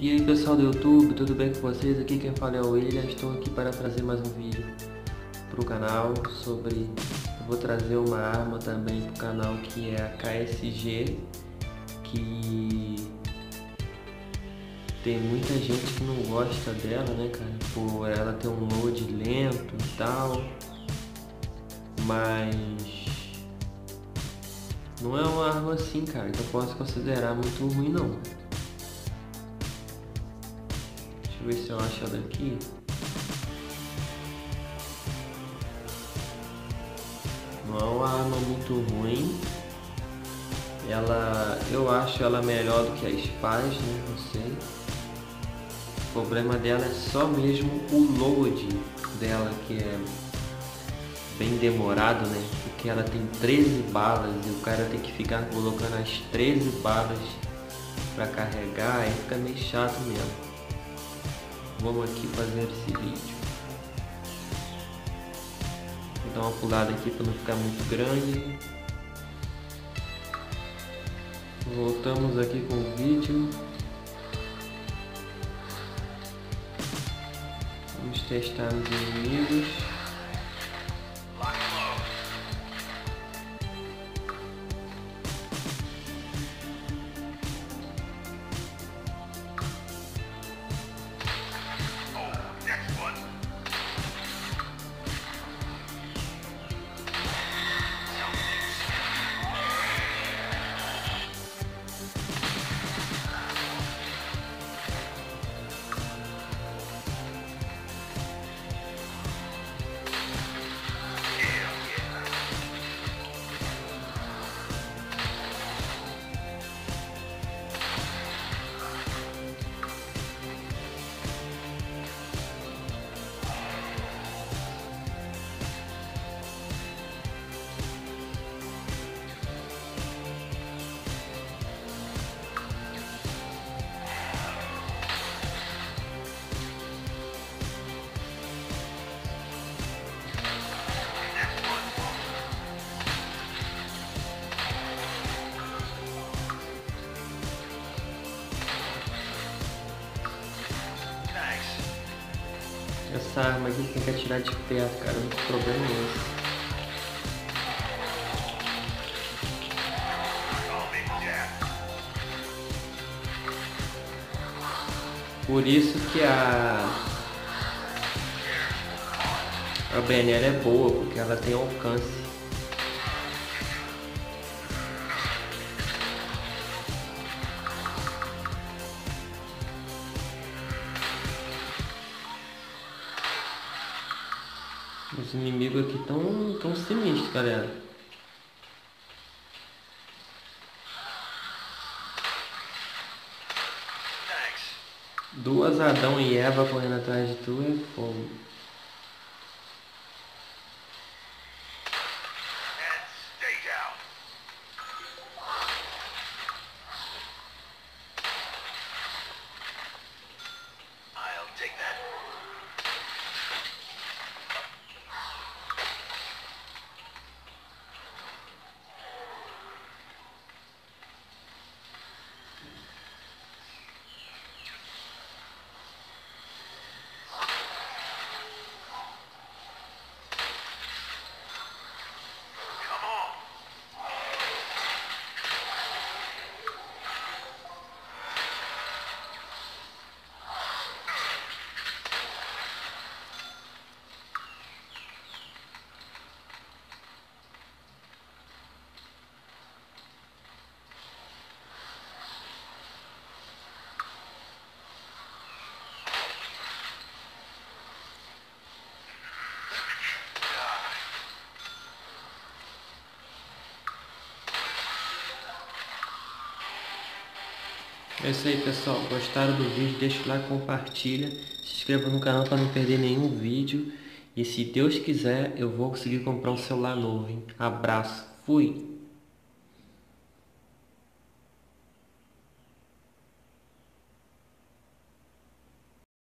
E aí pessoal do YouTube, tudo bem com vocês? Aqui quem fala é o William, estou aqui para trazer mais um vídeo para o canal sobre... Eu vou trazer uma arma também para o canal que é a KSG, que tem muita gente que não gosta dela, né cara, por ela ter um load lento e tal, mas não é uma arma assim, cara, que eu posso considerar muito ruim não. Ver se eu acho ela aqui. Não é uma arma muito ruim. Ela, eu acho ela melhor do que a Spaz, né? Não sei. O problema dela é só mesmo o load dela, que é bem demorado, né? Porque ela tem 13 balas e o cara tem que ficar colocando as 13 balas para carregar, aí fica meio chato mesmo. Vamos aqui fazer esse vídeo. Vou dar uma pulada aqui para não ficar muito grande. Voltamos aqui com o vídeo. Vamos testar os inimigos. Essa arma aqui tem que atirar de perto, cara. O problema é esse. Por isso que a a BNL é boa, porque ela tem alcance. Os inimigos aqui tão, tão sinistros, galera. Duas Adão e Eva correndo atrás de tu é fogo. É isso aí pessoal, gostaram do vídeo, deixa o like, compartilha, se inscreva no canal para não perder nenhum vídeo e se Deus quiser eu vou conseguir comprar um celular novo, hein? Abraço, fui!